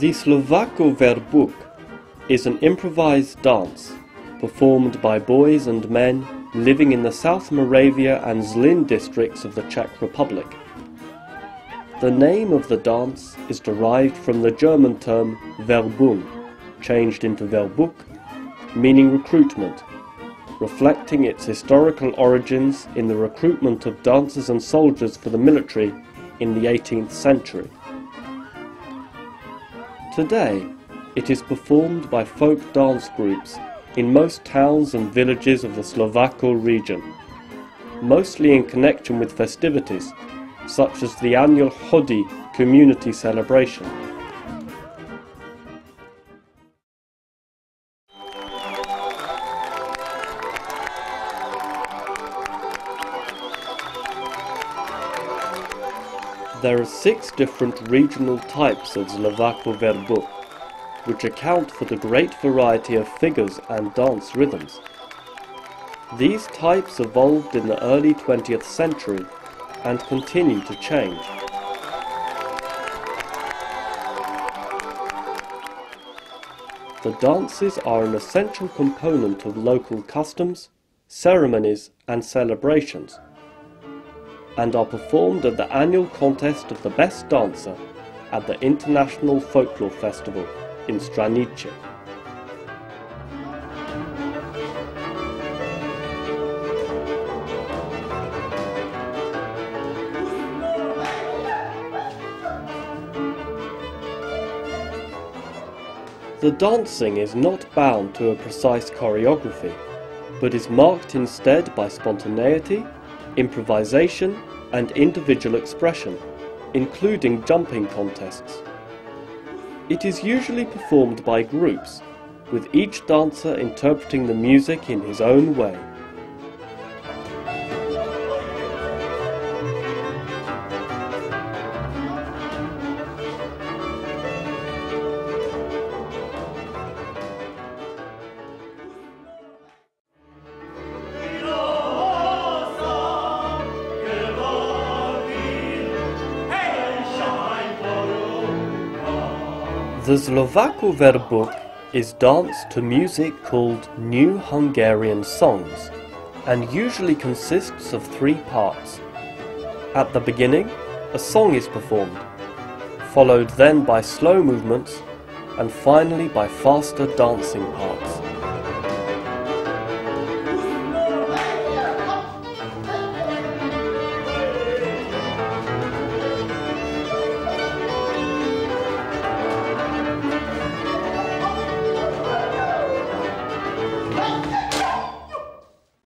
The Slovacko Verbunk is an improvised dance performed by boys and men living in the South Moravia and Zlin districts of the Czech Republic. The name of the dance is derived from the German term Werbung, changed into Verbunk, meaning recruitment, reflecting its historical origins in the recruitment of dancers and soldiers for the military in the 18th century. Today, it is performed by folk dance groups in most towns and villages of the Slovacko region, mostly in connection with festivities such as the annual Hody community celebration. There are six different regional types of Slovacko Verbunk, which account for the great variety of figures and dance rhythms. These types evolved in the early 20th century and continue to change. The dances are an essential component of local customs, ceremonies and celebrations and are performed at the annual contest of the best dancer at the International Folklore Festival in Strážnice. The dancing is not bound to a precise choreography, but is marked instead by spontaneity, improvisation and individual expression, including jumping contests. It is usually performed by groups, with each dancer interpreting the music in his own way. The Slovacko Verbunk is danced to music called New Hungarian Songs and usually consists of three parts. At the beginning, a song is performed, followed then by slow movements and finally by faster dancing parts.